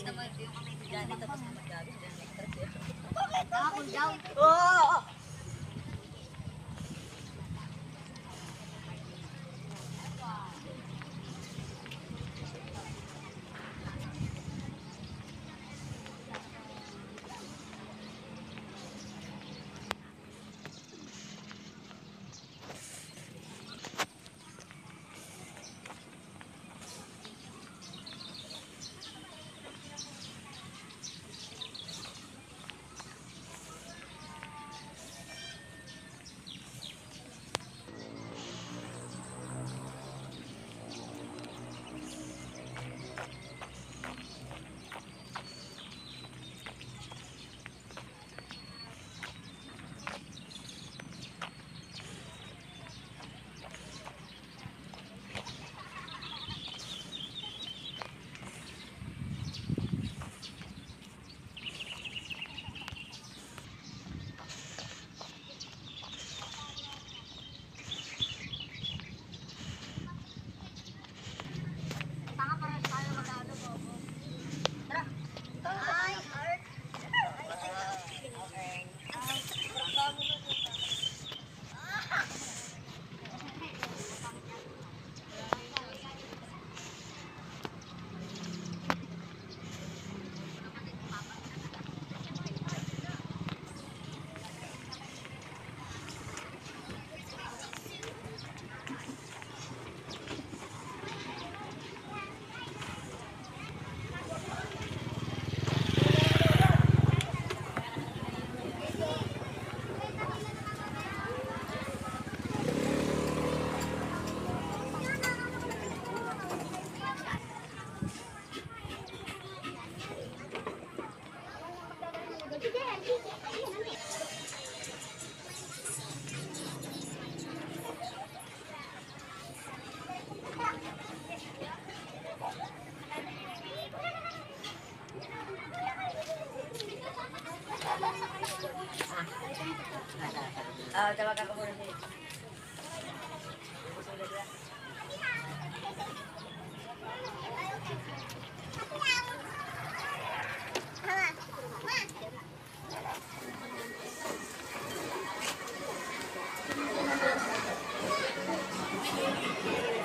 Tapos naman yung kami dyan, tapos naman gabi. Ako daw. Oo! Tanga え!